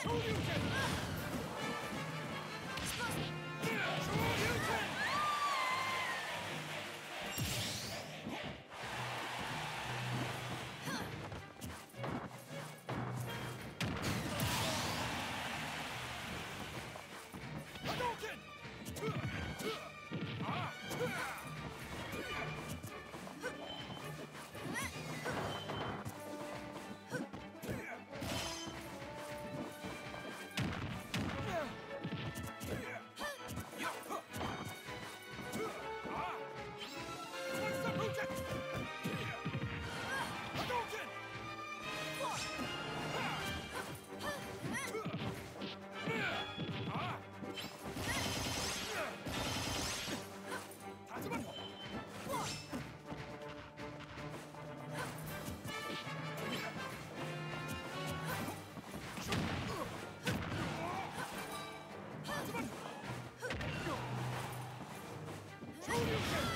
Shoryuken! Oh, yeah.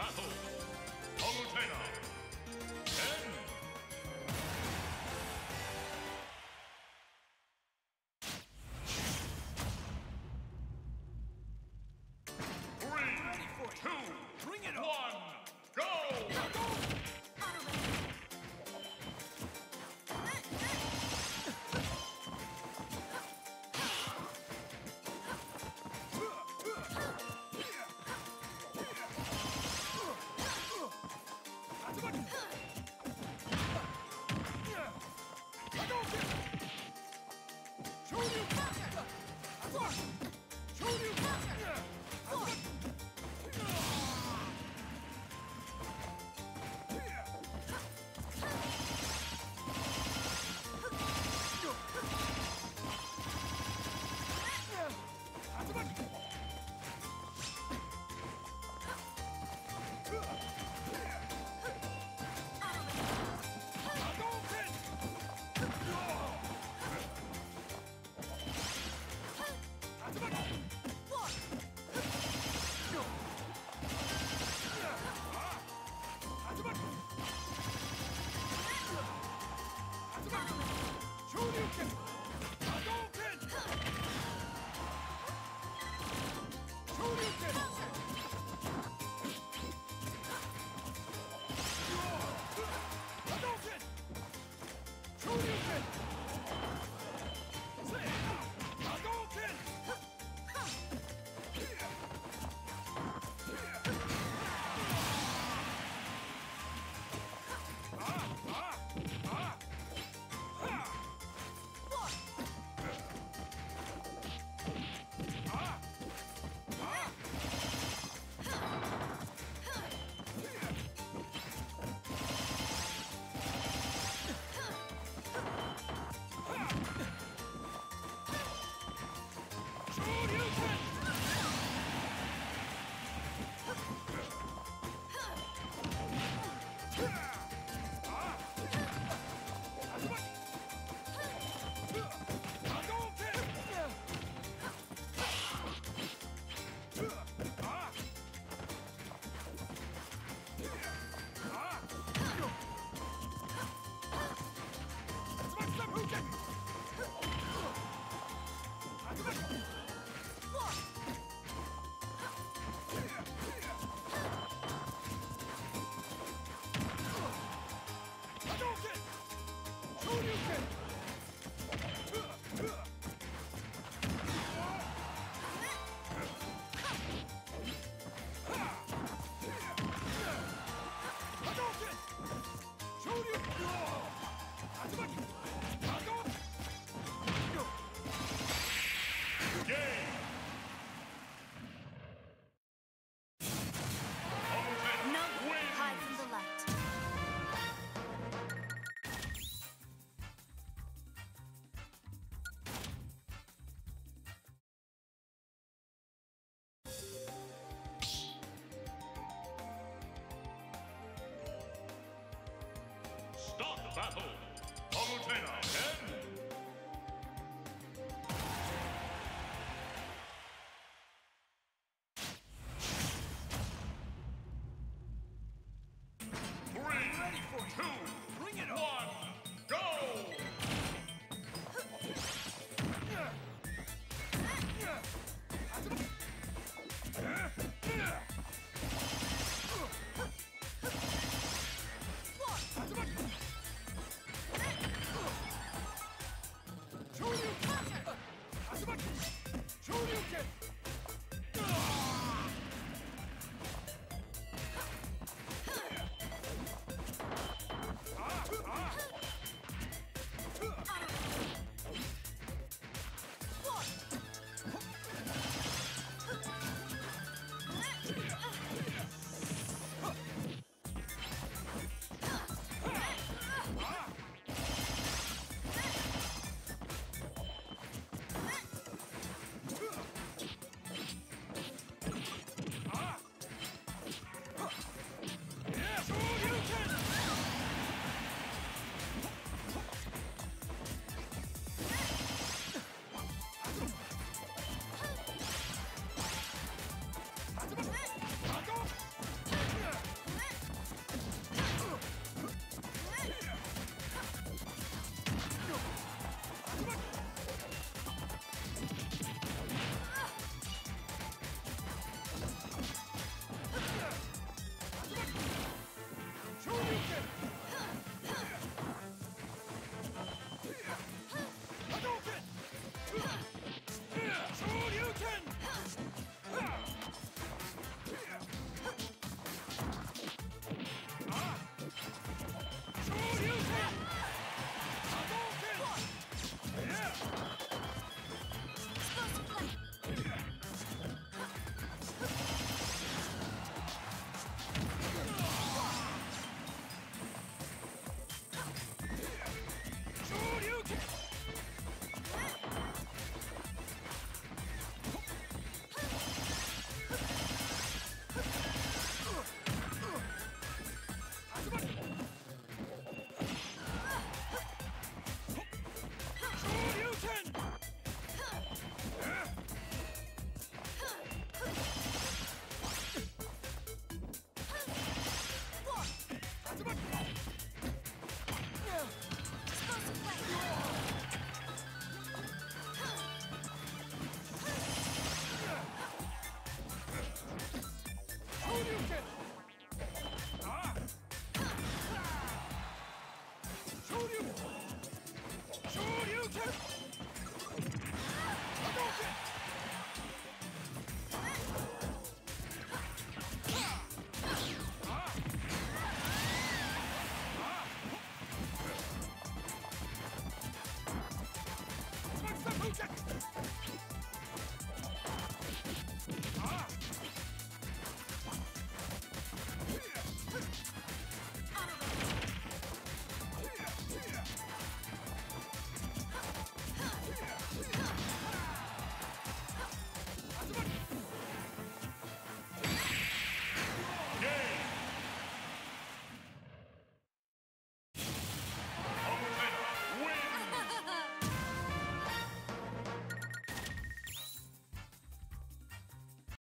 Battle. Palutena. Two, Bring it on. go! Shoryuken!